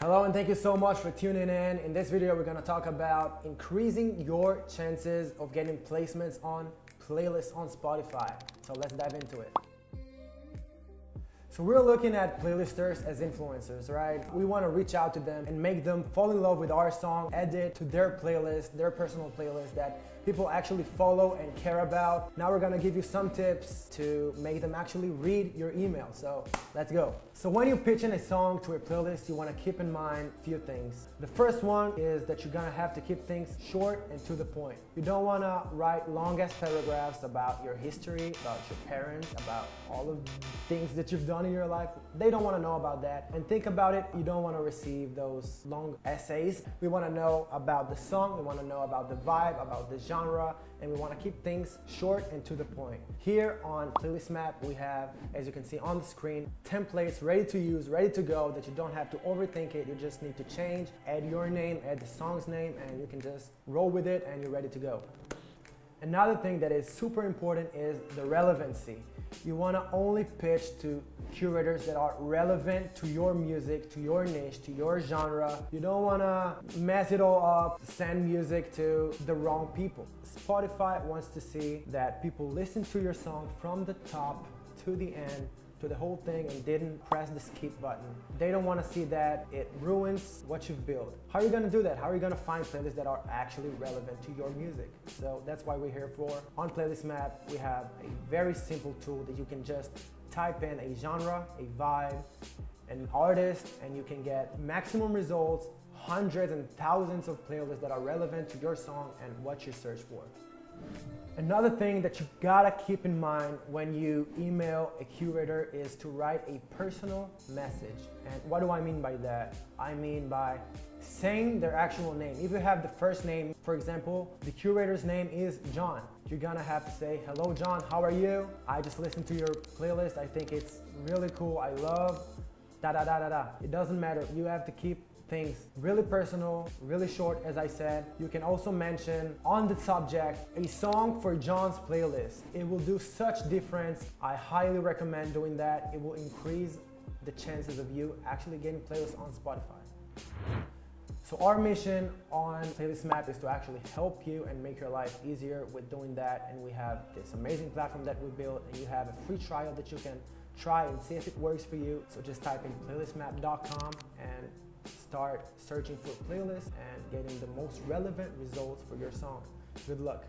Hello and thank you so much for tuning in. In this video, we're gonna talk about increasing your chances of getting placements on playlists on Spotify. So let's dive into it. So we're looking at playlisters as influencers, right? We want to reach out to them and make them fall in love with our song, add it to their playlist, their personal playlist that people actually follow and care about. Now we're gonna give you some tips to make them actually read your email. So let's go. So when you pitch in a song to a playlist, you wanna keep in mind a few things. The first one is that you're gonna have to keep things short and to the point. You don't wanna write long ass paragraphs about your history, about your parents, about all of things that you've done in your life. They don't wanna know about that. And think about it, you don't wanna receive those long essays. We wanna know about the song, we wanna know about the vibe, about the genre genre, and we want to keep things short and to the point. Here on Playlist Map, we have, as you can see on the screen, templates ready to use, ready to go, that you don't have to overthink it. You just need to change, add your name, add the song's name, and you can just roll with it and you're ready to go. Another thing that is super important is the relevancy. You want to only pitch to curators that are relevant to your music, to your niche, to your genre. You don't want to mess it all up, send music to the wrong people. Spotify wants to see that people listen to your song from the top to the end to the whole thing and didn't press the skip button. They don't want to see that. It ruins what you've built. How are you going to do that? How are you going to find playlists that are actually relevant to your music? So that's why we're here for. On Playlist Map, we have a very simple tool that you can just type in a genre, a vibe, an artist, and you can get maximum results, hundreds and thousands of playlists that are relevant to your song and what you search for. Another thing that you gotta keep in mind when you email a curator is to write a personal message. And what do I mean by that? I mean by saying their actual name. If you have the first name, for example, the curator's name is John. You're gonna have to say, hello John, how are you? I just listened to your playlist. I think it's really cool. I love da da da da da. It doesn't matter. You have to keep things really personal, really short, as I said. You can also mention on the subject a song for John's playlist. It will do such difference. I highly recommend doing that. It will increase the chances of you actually getting playlists on Spotify. So our mission on Playlist Map is to actually help you and make your life easier with doing that. And we have this amazing platform that we built and you have a free trial that you can try and see if it works for you. So just type in playlistmap.com and start searching for playlists and getting the most relevant results for your song. Good luck.